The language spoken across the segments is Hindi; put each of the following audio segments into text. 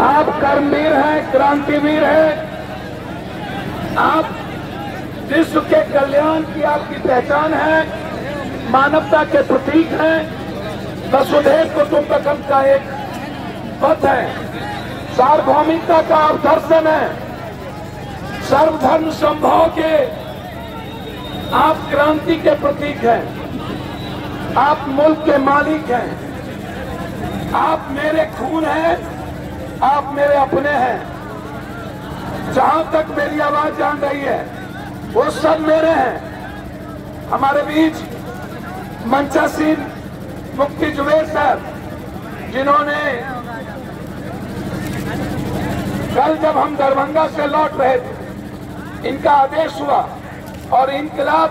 आप कर्मवीर हैं, क्रांतिवीर हैं। आप विश्व के कल्याण की आपकी पहचान है, मानवता के प्रतीक हैं। वसुधैव कुटुंबकम का एक पथ है। सार्वभौमिकता का आप दर्शन है। सर्वधर्म संभव के आप क्रांति के प्रतीक हैं। आप मुल्क के मालिक हैं। आप मेरे खून हैं, आप मेरे अपने हैं। जहाँ तक मेरी आवाज़ जान रही है, वो सब मेरे हैं। हमारे बीच मंचा सिंह मुफ्ती जुबेर साहब जिन्होंने कल जब हम दरभंगा से लौट रहे थे, इनका आदेश हुआ और इनकलाब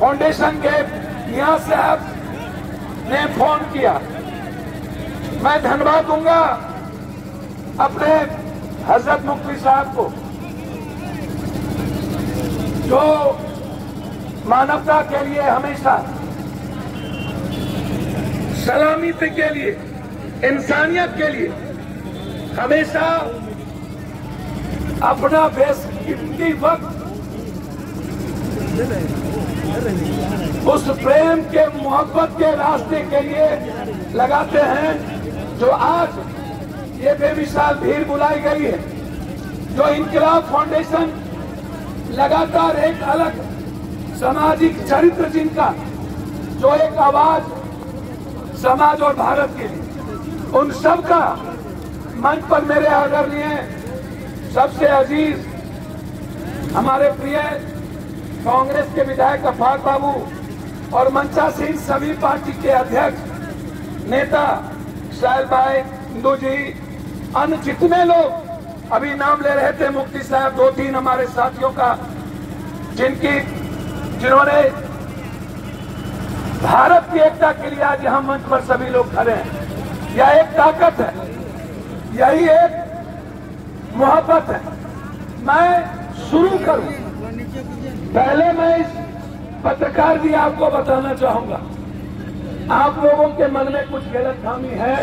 फाउंडेशन के मियाँ साहब ने फ़ोन किया। मैं धन्यवाद दूँगा अपने हज़रत मुफ्ती साहब को, जो मानवता के लिए हमेशा सलामी के लिए, इंसानियत के लिए हमेशा अपना बेसकीमती वक्त उस प्रेम के मोहब्बत के रास्ते के लिए लगाते हैं। जो आज ये बेमिसाल भीड़ बुलाई गई है, जो इनकलाब फाउंडेशन लगातार एक अलग सामाजिक चरित्र जिनका, जो एक आवाज़ समाज और भारत के लिए। उन सब का मंच पर मेरे आदरणीय सबसे अज़ीज़, हमारे प्रिय कांग्रेस के विधायक अफाक बाबू और मंचा सिंह सभी पार्टी के अध्यक्ष, नेता साहिल भाई, हिंदू जी अन्य जितने लोग अभी नाम ले रहे थे मुफ्ती साहब, दो तीन हमारे साथियों का, जिनकी, जिन्होंने भारत की एकता के लिए आज यहाँ मंच पर सभी लोग खड़े हैं। यह एक ताकत है, यही एक मोहब्बत है। मैं शुरू करूँ। पहले मैं इस पत्रकार जी आपको बताना चाहूँगा। आप लोगों के मन में कुछ गलत खामी है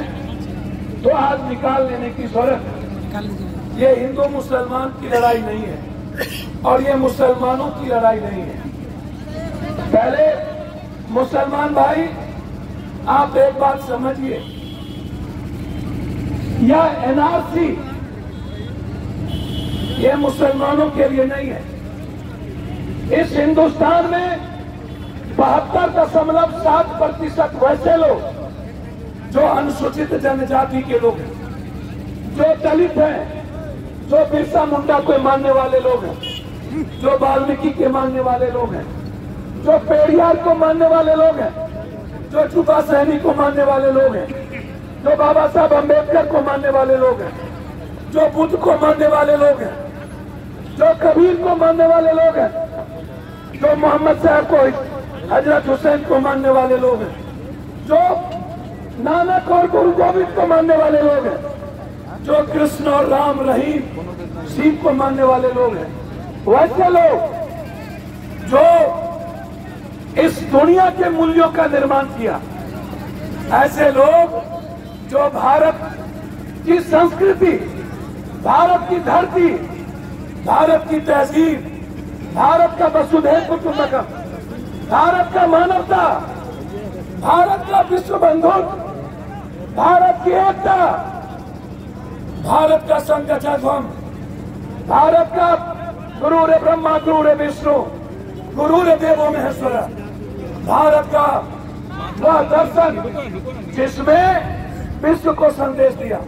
तो आज निकाल लेने की ज़रूरत ये हिंदू मुसलमान की लड़ाई नहीं है और ये मुसलमानों की लड़ाई नहीं है। पहले, मुसलमान भाई, आप एक बात समझिए। यह एनआरसी, ये मुसलमानों के लिए नहीं है। इस हिंदुस्तान में बहत्तर दशमलव सात प्रतिशत वैसे लोग, जो अनुसूचित जनजाति के लोग हैं, जो दलित हैं, जो बिरसा मुंडा को मानने वाले लोग हैं, जो वाल्मीकि के मानने वाले लोग हैं, जो पेरियार को मानने वाले लोग हैं, जो चुका सहनी को मानने वाले लोग हैं, जो बाबा साहब अंबेडकर को मानने वाले लोग हैं, जो बुद्ध को मानने वाले लोग हैं, जो कबीर को मानने वाले लोग हैं, जो मोहम्मद साहब को हज़रत हुसैन को मानने वाले लोग हैं। जो नानक और गुरु गोविंद को मानने वाले लोग हैं। जो कृष्ण और राम रहीम शिव को मानने वाले लोग हैं। वैसे लोग जो इस दुनिया के मूल्यों का निर्माण किया। ऐसे लोग जो भारत की संस्कृति, भारत की धरती, भारत की तहजीब भारत का वसुधैव कुटुंबकम भारत का मानवता, भारत का विश्व बंधुत्व भारत की एकता, भारत का संकचध्वम भारत का गुरु रे ब्रह्मा, गुरु रे विष्णु, गुरु रे देवो महेश्वर, भारत का वह दर्शन, जिसमें विश्व को संदेश दिया।